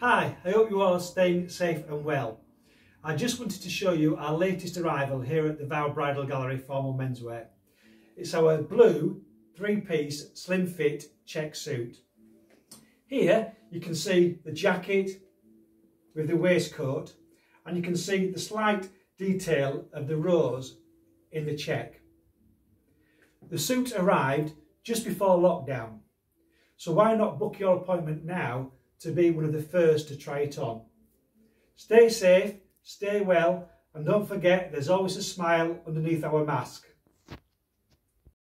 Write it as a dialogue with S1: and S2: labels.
S1: Hi, I hope you all are staying safe and well. I just wanted to show you our latest arrival here at the Vow Bridal Gallery Formal Menswear. It's our blue three-piece slim fit check suit. Here you can see the jacket with the waistcoat and you can see the slight detail of the rose in the check. The suit arrived just before lockdown, so why not book your appointment now to be one of the first to try it on. Stay safe, stay well, and don't forget there's always a smile underneath our mask.